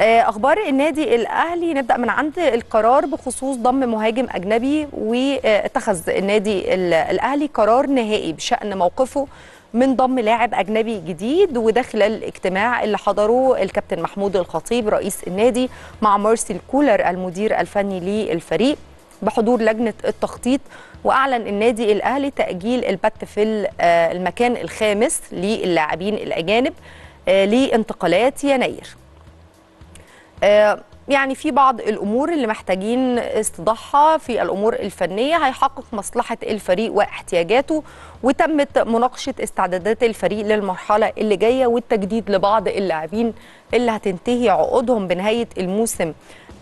أخبار النادي الأهلي. نبدأ من عند القرار بخصوص ضم مهاجم أجنبي واتخذ النادي الأهلي قرار نهائي بشأن موقفه من ضم لاعب أجنبي جديد وده خلال الاجتماع اللي حضره الكابتن محمود الخطيب رئيس النادي مع مارسيل كولر المدير الفني للفريق. بحضور لجنة التخطيط وأعلن النادي الأهلي تأجيل البت في المكان الخامس للاعبين الأجانب لانتقالات يناير. يعني في بعض الأمور اللي محتاجين استضاحها في الأمور الفنية هيحقق مصلحة الفريق واحتياجاته وتمت مناقشة استعدادات الفريق للمرحلة اللي جاية والتجديد لبعض اللاعبين اللي هتنتهي عقودهم بنهاية الموسم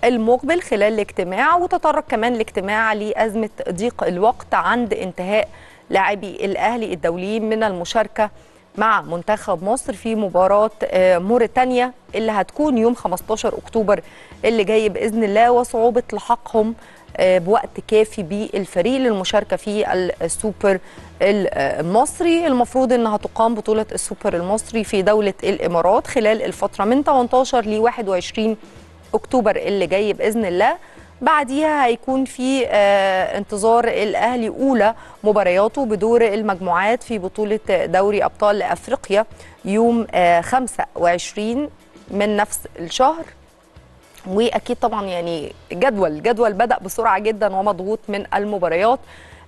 المقبل خلال الاجتماع وتطرق كمان الاجتماع لأزمة ضيق الوقت عند انتهاء لاعبي الأهلي الدوليين من المشاركة مع منتخب مصر في مباراة موريتانيا اللي هتكون يوم 15 أكتوبر اللي جاي بإذن الله وصعوبة لحاقهم بوقت كافي بالفريق للمشاركة في السوبر المصري. المفروض أنها تقام بطولة السوبر المصري في دولة الإمارات خلال الفترة من 18 ل 21 أكتوبر اللي جاي بإذن الله. بعديها هيكون في آه انتظار الأهلي أولى مبارياته بدور المجموعات في بطولة دوري أبطال أفريقيا يوم آه 25 من نفس الشهر. وأكيد طبعا يعني جدول جدول بدأ بسرعة جدا ومضغوط من المباريات.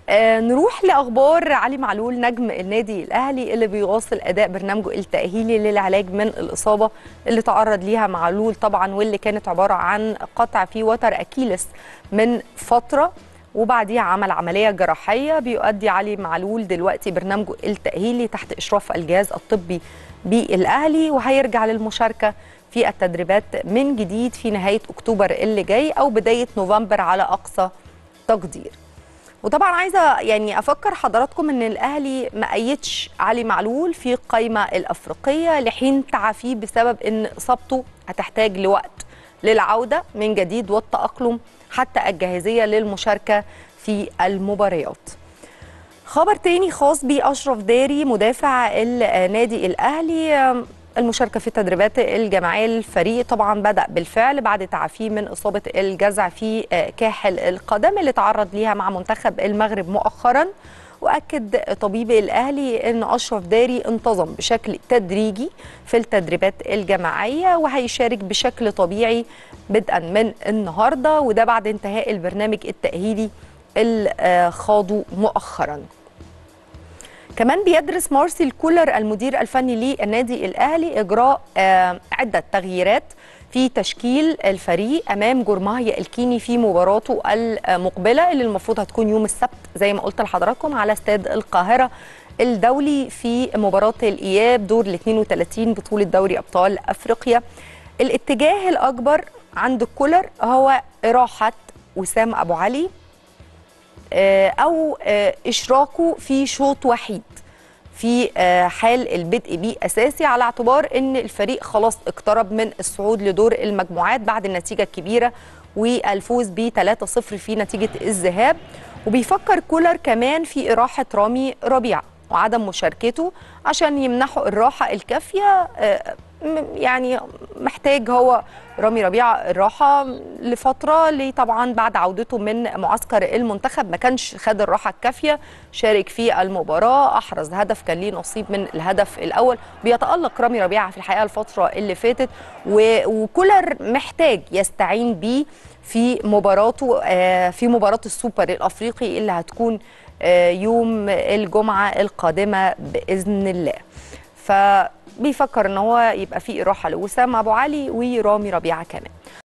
آه نروح لأخبار علي معلول نجم النادي الأهلي اللي بيواصل أداء برنامجه التأهيلي للعلاج من الإصابة اللي تعرض ليها معلول طبعا واللي كانت عبارة عن قطع في وتر أكيلس من فترة. وبعديها عمل عملية جراحية بيؤدي علي معلول دلوقتي برنامجه التأهيلي تحت إشراف الجهاز الطبي بالأهلي. وهيرجع للمشاركة في التدريبات من جديد في نهاية أكتوبر اللي جاي أو بداية نوفمبر على أقصى تقدير. وطبعا عايزة يعني أفكر حضراتكم إن الأهلي ما أيدش علي معلول في القائمه الأفريقية لحين تعافيه بسبب إن إصابته هتحتاج لوقت للعودة من جديد والتأقلم حتى الجاهزية للمشاركة في المباريات. خبر تاني خاص باشرف داري مدافع النادي الأهلي المشاركة في التدريبات الجماعية للفريق طبعا بدأ بالفعل بعد تعافيه من إصابة الجزع في كاحل القدم اللي تعرض ليها مع منتخب المغرب مؤخرا. وأكد طبيب الأهلي أن أشرف داري انتظم بشكل تدريجي في التدريبات الجماعية وهيشارك بشكل طبيعي بدءا من النهاردة وده بعد انتهاء البرنامج التأهيلي اللي مؤخرا. كمان بيدرس مارسيل كولر المدير الفني للنادي الأهلي إجراء عدة تغييرات في تشكيل الفريق أمام جورماهيا الكيني في مباراته المقبلة اللي المفروض هتكون يوم السبت زي ما قلت لحضراتكم على استاد القاهرة الدولي في مباراة الإياب دور ال 32 بطولة دوري أبطال أفريقيا. الاتجاه الأكبر عند كولر هو إراحة وسام أبو علي. أو إشراكه في شوط وحيد. في حال البدء بيه اساسي على اعتبار إن الفريق خلاص اقترب من الصعود لدور المجموعات بعد النتيجة الكبيرة والفوز ب 3-0 في نتيجة الذهاب. وبيفكر كولر كمان في إراحة رامي ربيعة وعدم مشاركته عشان يمنحه الراحة الكافية يعني محتاج هو رامي ربيعه الراحة لفترة طبعا بعد عودته من معسكر المنتخب ما كانش خد الراحة الكافية شارك في المباراة أحرز هدف كان ليه نصيب من الهدف الأول. بيتألق رامي ربيعه في الحقيقة الفترة اللي فاتت وكولر محتاج يستعين بيه في مباراته في مباراة السوبر الأفريقي اللي هتكون يوم الجمعة القادمة بإذن الله. ف بيفكر إن هو يبقى في إراحة لوسام أبو علي ورامي ربيعة كمان.